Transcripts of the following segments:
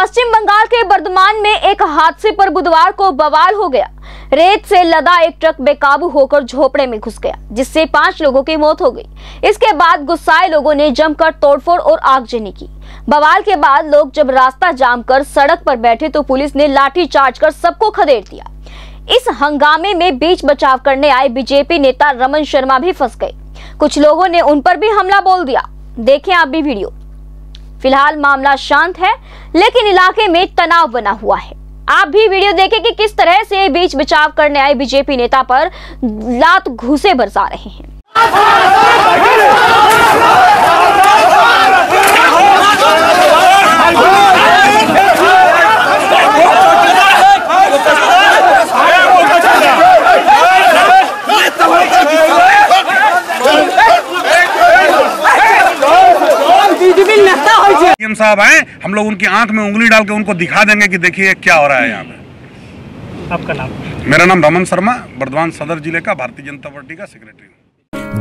पश्चिम बंगाल के बर्धमान में एक हादसे पर बुधवार को बवाल हो गया। रेत से लदा एक ट्रक बेकाबू होकर झोपड़े में घुस गया, जिससे पाँच लोगों की मौत हो गई। इसके बाद गुस्साए लोगों ने जमकर तोड़फोड़ और आगजनी की। बवाल के बाद लोग जब रास्ता जाम कर सड़क पर बैठे तो पुलिस ने लाठी चार्ज कर सबको खदेड़ दिया। इस हंगामे में बीच बचाव करने आए बीजेपी नेता रमन शर्मा भी फंस गए। कुछ लोगों ने उन पर भी हमला बोल दिया। देखें आप भी वीडियो। फ़िलहाल मामला शांत है, लेकिन इलाके में तनाव बना हुआ है। आप भी वीडियो देखें कि किस तरह से बीच बचाव करने आए बीजेपी नेता पर लात घूसे बरसा रहे हैं। सीएम साहब आए हम लोग उनकी आँख में उंगली डाल के उनको दिखा देंगे कि देखिए क्या हो रहा है यहाँ पे। आपका नाम? मेरा नाम रमन शर्मा बर्धमान सदर ज़िले का भारतीय जनता पार्टी का सेक्रेटरी हूँ।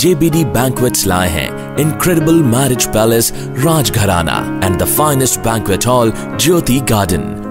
JBD Banquets लाए हैं incredible marriage palace Rajgharana and the finest banquet hall Jyoti Garden.